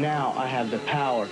Now I have the power.